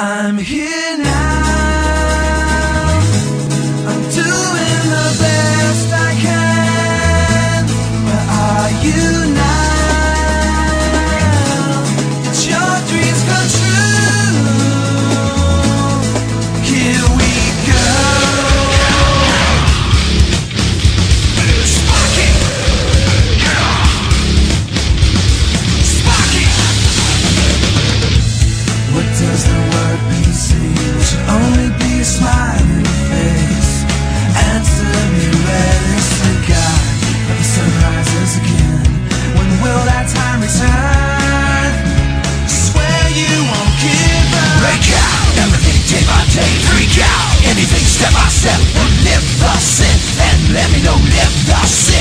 I'm here now. break out. Everything day by day, freak out. Anything step by step, Lift the sin. And let me know, Lift the sin.